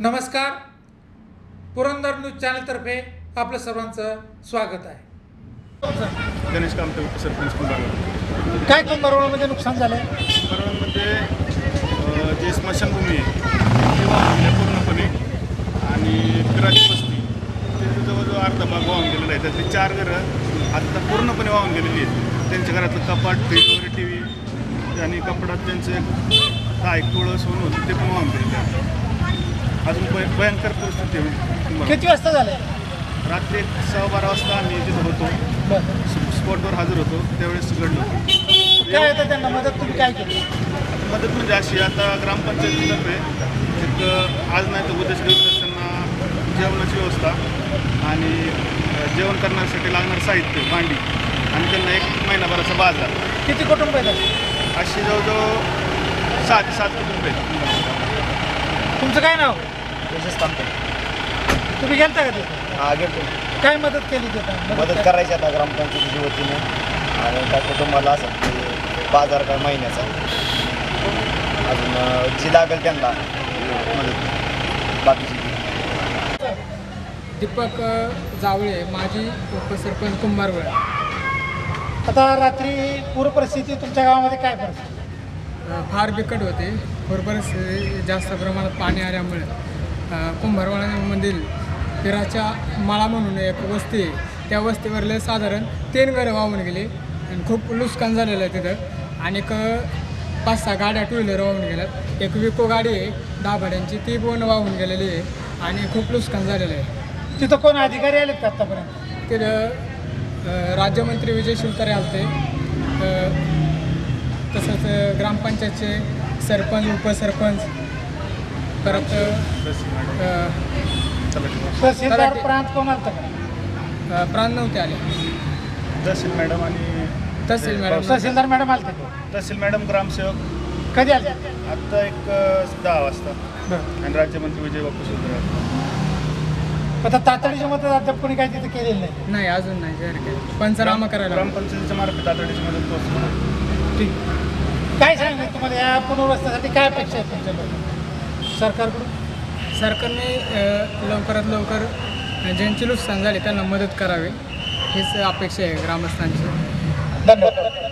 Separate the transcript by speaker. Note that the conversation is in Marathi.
Speaker 1: नमस्कार. पुरंदर न्यूज चॅनलतर्फे आपलं सर्वांचं स्वागत आहे.
Speaker 2: गणेश कामते उपसरपंच कुंभारवाड
Speaker 3: काय कुंभारवाडामध्ये नुकसान झालंय?
Speaker 2: कुंभारवाडमध्ये जे स्मशानभूमी आहे ते वाहून पूर्णपणे. आणि पिराची वस्ती ते जवळजवळ अर्धा भाग वाहून गेलेला आहे. त्यातली चार घरं आत्ता पूर्णपणे वाहून गेलेली आहेत. त्यांच्या घरातलं कपाट फ्रीज वगैरे टी व्ही आणि कपडात त्यांचे एक टोळं सोनं होतं ते पण वाहून गेलेले आहे. अजून भय भयंकर परिस्थिती कुंभारवाड.
Speaker 3: किती वाजता झालंय?
Speaker 2: रात्री सहा बारा वाजता आम्ही तिथं होतो. स्पॉटवर हजर होतो. त्यावेळेस घडलं. होतं
Speaker 3: काय होतं त्यांना? मदत तुम्ही काय केली?
Speaker 2: मदत म्हणजे अशी आता ग्रामपंचायतीतर्फे एक आज नाही तर उद्याच्या दिवसात त्यांना जेवणाची व्यवस्था आणि जेवण करण्यासाठी लागणारं साहित्य भांडी आणि त्यांना एक महिनाभराचा बाजार.
Speaker 3: किती कुटुंब आहेत अशी?
Speaker 2: अशी जवळजवळ सहा ते सात कुटुंब आहेत.
Speaker 3: तुमचं काय नाव?
Speaker 4: तसेच थांबतो
Speaker 3: तुम्ही गेलता का तिथे?
Speaker 4: हा घेतो
Speaker 3: काय मदत केली तिथं?
Speaker 4: मदत करायची आता ग्रामपंचायतीच्या वतीने. आणि काय कुटुंबाला असं ते बाजार काय महिन्याचा. अजून अं, जी लागेल त्यांना मदत. बाकीची
Speaker 5: दीपक अ, जावळे माजी उपसरपंच कुंभारवळ
Speaker 3: आता रात्री पूर परिस्थिती तुमच्या गावामध्ये काय परिस्थिती?
Speaker 5: फार बिकट होते. बरोबरच अ, जास्त प्रमाणात पाणी आल्यामुळे. कुंभारवाड्यामधील पिराच्या माळा म्हणून एक वस्ती आहे. त्या वस्तीवरले साधारण तीन घरं वाहून गेली आणि खूप नुकसान झालेलं आहे तिथं. आणि एक पाच सहा गाड्या टू व्हीलर वाहून गेल्यात. एक विको गाडी आहे दहा भाड्यांची ती पण वाहून गेलेली आहे आणि खूप नुकसान झालेलं आहे.
Speaker 3: तिथं कोण अधिकारी आलेत का आतापर्यंत?
Speaker 5: तिथं राज्यमंत्री विजय शिवतारे आलते. तसंच ग्रामपंचायतचे सरपंच उपसरपंच परत अ,
Speaker 3: तहसीलदार. प्रांत कोण आलतं का
Speaker 5: प्राण नव्हते आले.
Speaker 2: तहसील मॅडम आणि
Speaker 5: तहसील मॅडम
Speaker 3: तहसीलदार मॅडम आलते का?
Speaker 2: तहसील मॅडम ग्रामसेवक.
Speaker 3: कधी आले?
Speaker 2: आत्ता एक दहा वाजता.
Speaker 3: बरं.
Speaker 2: आणि राज्यमंत्री विजय बापू शिवतराव
Speaker 3: आता तातडीच्या मदत अद्याप कोणी काय तिथे केलेलं नाही.
Speaker 5: नाही अजून नाही जाहीर केलं. पंचनामा करायला.
Speaker 2: ग्रामपंचायतीच्या मार्फत तातडीची मदत पोहोचली
Speaker 3: ठीक. काय सांगितलं तुम्हाला? या पुनर्वसनासाठी काय अपेक्षा आहेत तुमच्याकडून सरकारकडून?
Speaker 5: सरकारने लवकरात लवकर ज्यांची नुकसान झाली त्यांना मदत करावी हीच अपेक्षा आहे ग्रामस्थांची.
Speaker 3: धन्यवाद.